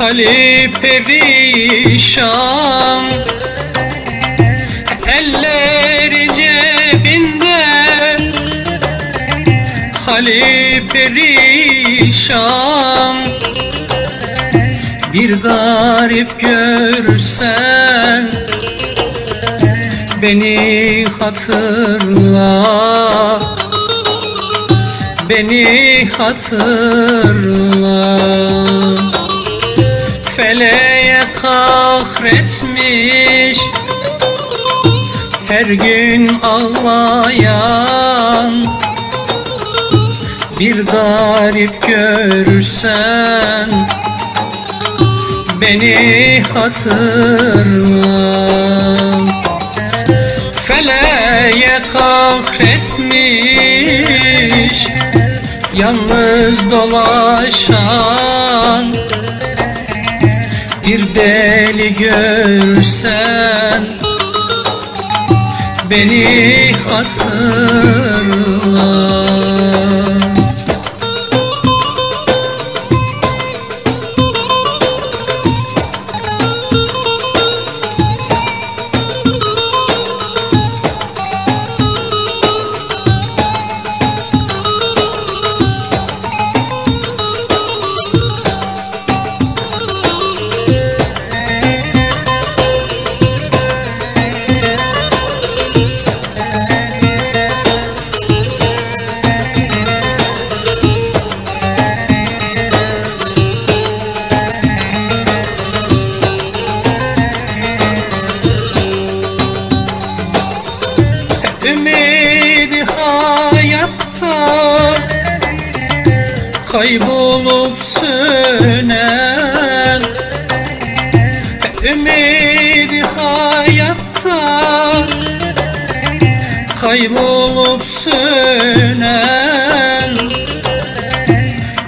Hali perişan. Elleri cebinde. Hali perişan. Bir garip görsen Beni hatırla. Beni hatırla Feleğe kahretmiş. Her gün ağlayan Bir garip görürsen Beni hatırla Feleğe kahretmiş Yalnız dolaşan deli görsen Beni hatırla Ümidi hayatta Kaybolup sönen Ümidi hayatta Kaybolup sönen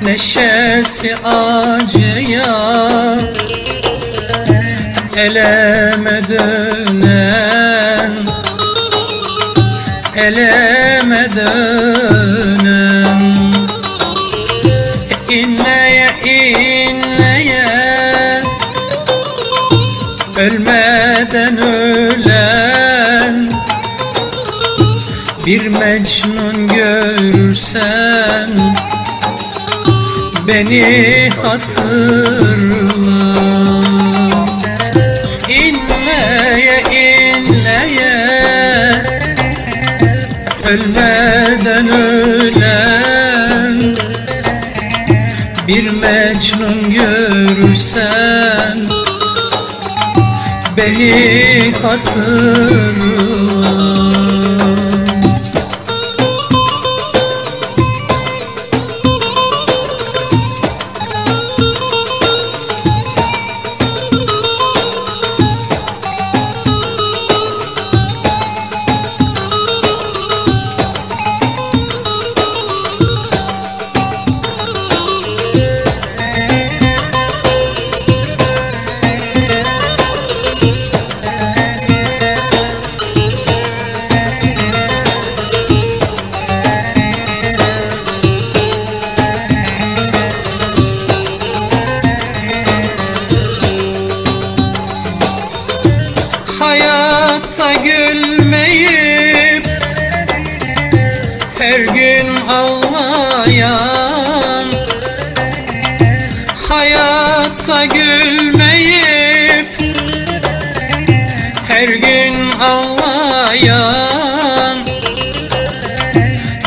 Neşesi acıya Eleme İnleye inleye Ölmeden ölen Bir mecnun görürsen Beni hatırla. İnleye inleye Ölmeden ölen Bir mecnun görürsen Beni hatırla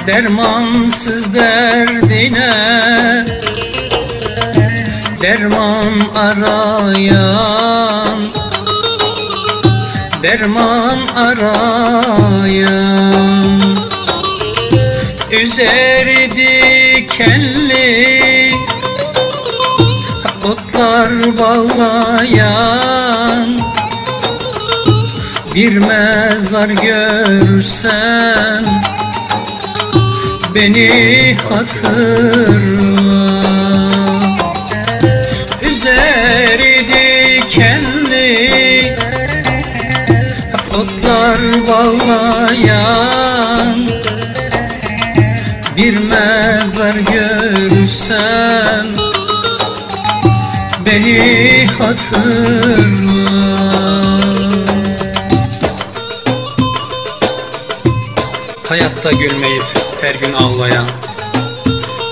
Dermansız derdine Derman arayan derman arayan. Üzeri dikenli otlar bağlayan. Bir mezar görsen beni hatırla. Üzeri dikenli otlar bağlayan Bir mezar görürsen Beni hatırla. Hayatta gülmeyip her gün ağlayan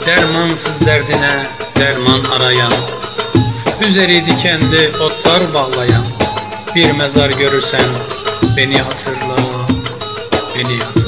Dermansız derdine derman arayan Üzeri dikenli otlar bağlayan Bir mezar görürsen beni hatırla Beni hatırla